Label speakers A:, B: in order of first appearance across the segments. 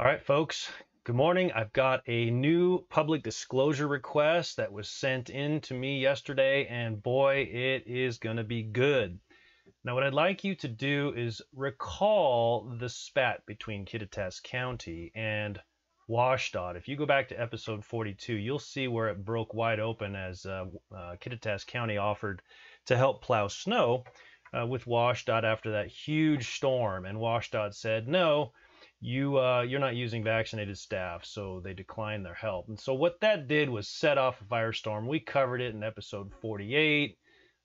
A: All right, folks. Good morning. I've got a new public disclosure request that was sent in to me yesterday, and boy, it is going to be good. Now, what I'd like you to do is recall the spat between Kittitas County and WashDOT. If you go back to episode 42, you'll see where it broke wide open as uh, uh, Kittitas County offered to help plow snow uh, with WashDOT after that huge storm, and WashDOT said no you uh, you're not using vaccinated staff, so they declined their help. And so what that did was set off a firestorm. We covered it in episode 48.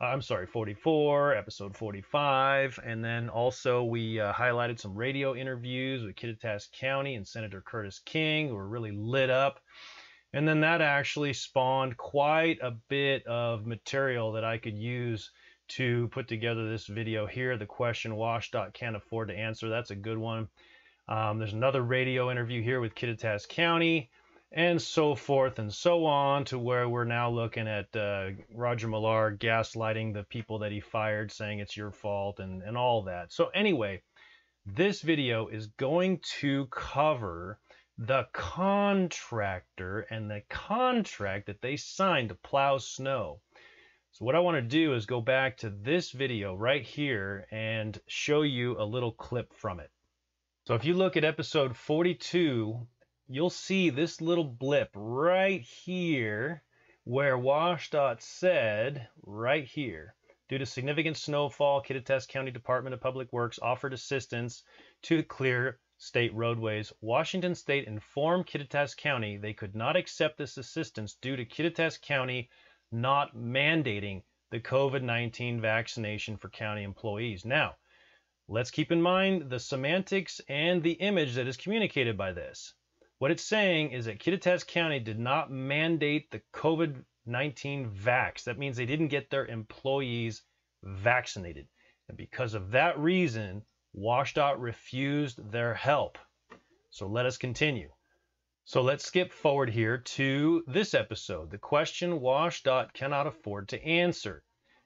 A: Uh, I'm sorry, 44, episode 45, and then also we uh, highlighted some radio interviews with Kittitas County and Senator Curtis King, who were really lit up. And then that actually spawned quite a bit of material that I could use to put together this video here. The question WashDOT can't afford to answer. That's a good one. Um, there's another radio interview here with Kittitas County and so forth and so on to where we're now looking at uh, Roger Millar gaslighting the people that he fired, saying it's your fault and, and all that. So anyway, this video is going to cover the contractor and the contract that they signed to plow snow. So what I want to do is go back to this video right here and show you a little clip from it. So if you look at episode 42, you'll see this little blip right here where WashDOT said, right here, due to significant snowfall, Kittitas County Department of Public Works offered assistance to clear state roadways. Washington State informed Kittitas County they could not accept this assistance due to Kittitas County not mandating the COVID-19 vaccination for county employees. Now, Let's keep in mind the semantics and the image that is communicated by this. What it's saying is that Kittitas County did not mandate the COVID-19 vax. That means they didn't get their employees vaccinated. And because of that reason, WashDOT refused their help. So let us continue. So let's skip forward here to this episode, the question WashDOT cannot afford to answer,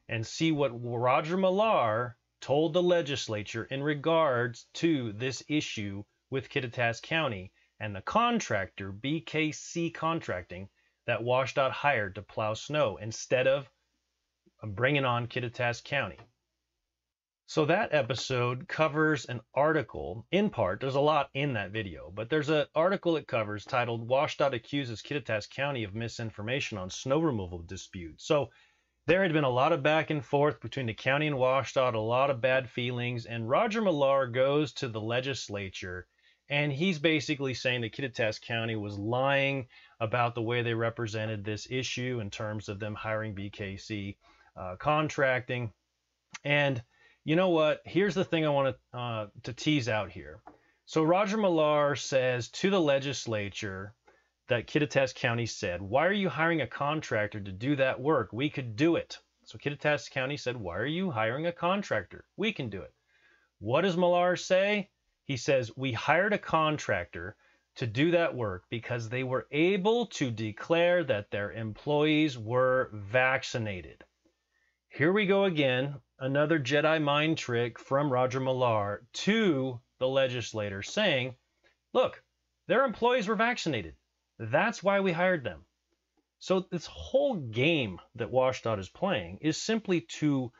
A: and see what Roger Millar told the legislature in regards to this issue with Kittitas County and the contractor, BKC Contracting, that WashDOT hired to plow snow instead of um, bringing on Kittitas County. So that episode covers an article, in part, there's a lot in that video, but there's an article it covers titled WashDOT accuses Kittitas County of misinformation on snow removal dispute. So there had been a lot of back and forth between the county and WashDOT, a lot of bad feelings, and Roger Millar goes to the legislature and he's basically saying that Kittitas County was lying about the way they represented this issue in terms of them hiring BKC uh, contracting. And you know what? Here's the thing I want to, uh, to tease out here. So Roger Millar says to the legislature that Kittitas County said, Why are you hiring a contractor to do that work? We could do it. So Kittitas County said, Why are you hiring a contractor? We can do it. What does Millar say? He says, We hired a contractor to do that work because they were able to declare that their employees were vaccinated. Here we go again, another Jedi mind trick from Roger Millar to the legislator saying, Look, their employees were vaccinated. That's why we hired them. So this whole game that WashDOT is playing is simply to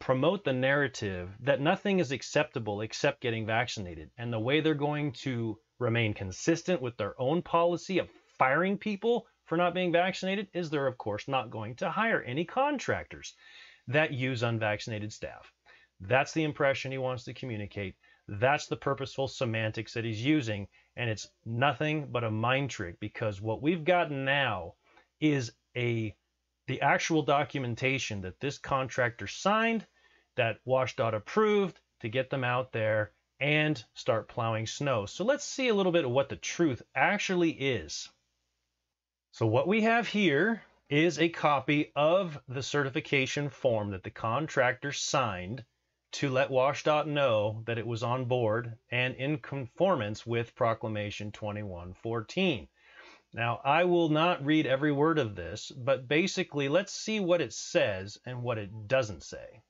A: promote the narrative that nothing is acceptable except getting vaccinated. And the way they're going to remain consistent with their own policy of firing people for not being vaccinated is they're, of course, not going to hire any contractors that use unvaccinated staff. That's the impression he wants to communicate. That's the purposeful semantics that he's using and it's nothing but a mind trick because what we've gotten now is a the actual documentation that this contractor signed that WashDOT approved to get them out there and start plowing snow. So let's see a little bit of what the truth actually is. So what we have here is a copy of the certification form that the contractor signed to let WashDOT know that it was on board and in conformance with Proclamation 2114. Now, I will not read every word of this, but basically, let's see what it says and what it doesn't say.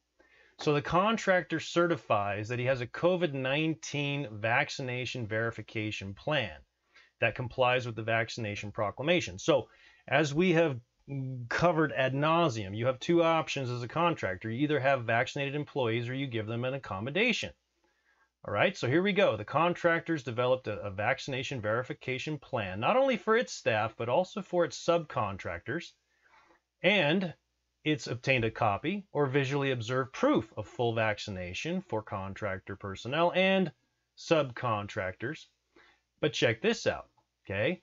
A: So the contractor certifies that he has a COVID 19 vaccination verification plan that complies with the vaccination proclamation. So, as we have covered ad nauseum, you have two options as a contractor. You either have vaccinated employees or you give them an accommodation. All right, so here we go. The contractors developed a, a vaccination verification plan, not only for its staff, but also for its subcontractors. And it's obtained a copy or visually observed proof of full vaccination for contractor personnel and subcontractors. But check this out, okay?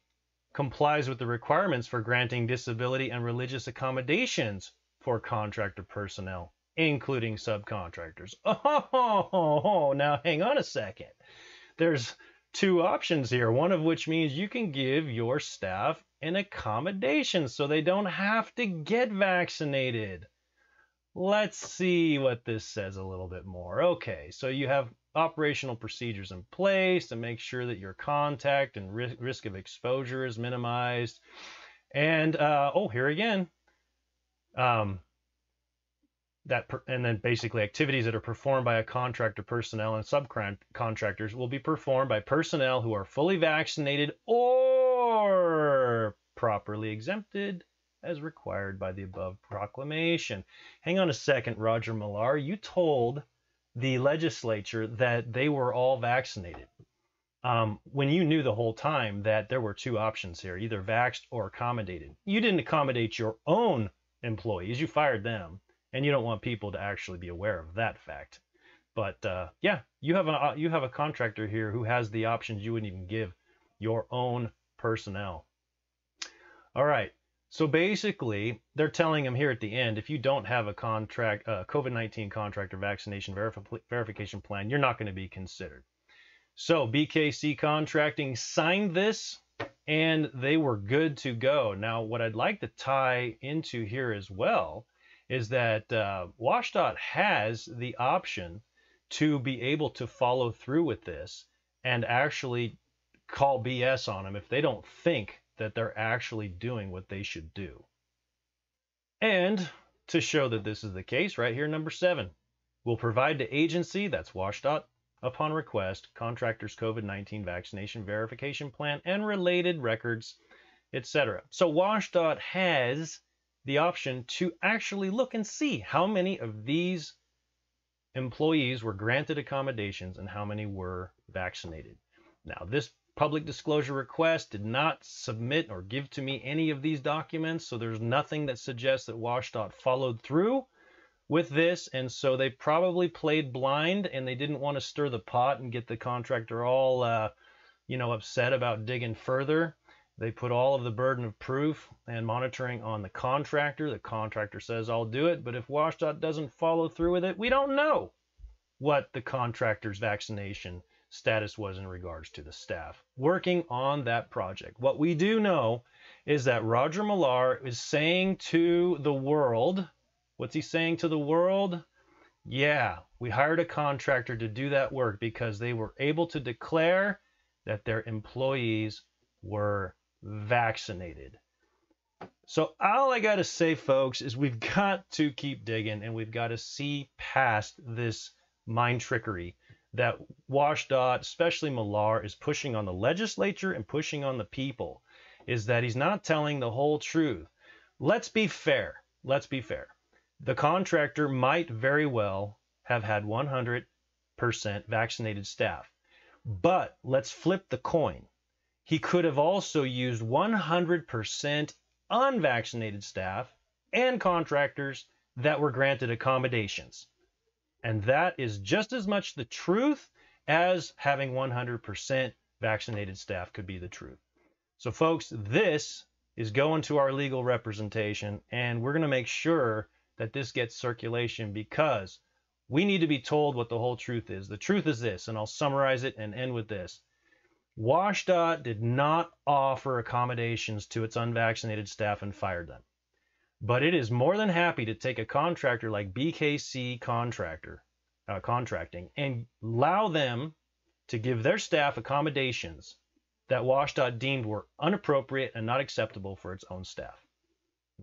A: Complies with the requirements for granting disability and religious accommodations for contractor personnel, including subcontractors. Oh, now hang on a second. There's two options here, one of which means you can give your staff an accommodation so they don't have to get vaccinated. Let's see what this says a little bit more. Okay, so you have operational procedures in place to make sure that your contact and risk of exposure is minimized. And uh, oh, here again, um, that per, and then basically activities that are performed by a contractor personnel and subcontractors will be performed by personnel who are fully vaccinated or properly exempted as required by the above proclamation. Hang on a second, Roger Millar. You told the legislature that they were all vaccinated. Um, when you knew the whole time that there were two options here, either vaxxed or accommodated. You didn't accommodate your own employees, you fired them and you don't want people to actually be aware of that fact. But uh, yeah, you have a uh, you have a contractor here who has the options you wouldn't even give your own personnel. All right. So basically, they're telling him here at the end, if you don't have a contract, uh, COVID-19 contractor vaccination verif- verification plan, you're not going to be considered. So BKC Contracting signed this, and they were good to go. Now, what I'd like to tie into here as well is that uh, WSDOT has the option to be able to follow through with this and actually call BS on them if they don't think that they're actually doing what they should do. And to show that this is the case, right here, number seven, will provide to agency, that's WSDOT, upon request, contractor's COVID-19 vaccination verification plan and related records, etc. So WSDOT has the option to actually look and see how many of these employees were granted accommodations and how many were vaccinated. Now, this public disclosure request did not submit or give to me any of these documents, so there's nothing that suggests that WSDOT followed through with this, and so they probably played blind and they didn't want to stir the pot and get the contractor all, uh, you know, upset about digging further. They put all of the burden of proof and monitoring on the contractor. The contractor says, I'll do it, but if WSDOT doesn't follow through with it, we don't know what the contractor's vaccination status was in regards to the staff working on that project. What we do know is that Roger Millar is saying to the world, what's he saying to the world? Yeah, we hired a contractor to do that work because they were able to declare that their employees were vaccinated. So all I got to say, folks, is we've got to keep digging and we've got to see past this mind trickery that WashDOT, especially Millar, is pushing on the legislature and pushing on the people, is that he's not telling the whole truth. Let's be fair. Let's be fair. The contractor might very well have had 100% vaccinated staff. But let's flip the coin. He could have also used 100% unvaccinated staff and contractors that were granted accommodations. And that is just as much the truth as having 100% vaccinated staff could be the truth. So, folks, this is going to our legal representation, and we're going to make sure that this gets circulation because we need to be told what the whole truth is. The truth is this, and I'll summarize it and end with this. WSDOT did not offer accommodations to its unvaccinated staff and fired them. But it is more than happy to take a contractor like BKC Contractor uh, Contracting and allow them to give their staff accommodations that WSDOT deemed were inappropriate and not acceptable for its own staff.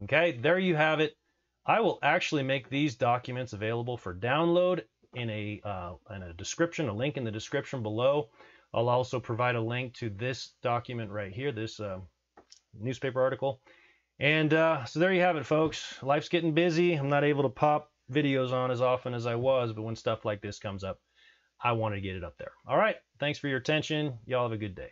A: Okay, there you have it. I will actually make these documents available for download in a, uh, in a description, a link in the description below. I'll also provide a link to this document right here, this uh, newspaper article. And uh, so there you have it, folks. Life's getting busy. I'm not able to pop videos on as often as I was, but when stuff like this comes up, I wanted to get it up there. All right. Thanks for your attention. Y'all have a good day.